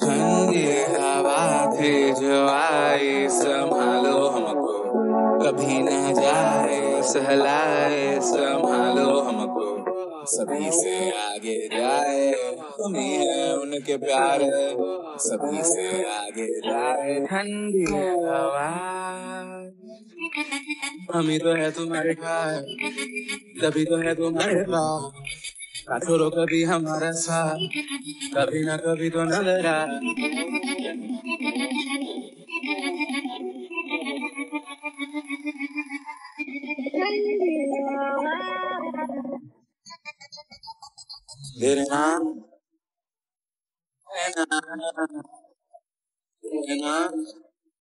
ठंडी हवा थी जो आई संभालो हमको। कभी ना जाए, सहलाए, संभालो हमको। सभी से आगे जाए तुम्ही है उनके प्यार। सभी से आगे जाए। ठंडी हवा A mí tú eres tu marica, te pido que tú me dejas. A tu lo que vi jamás rezar, te vine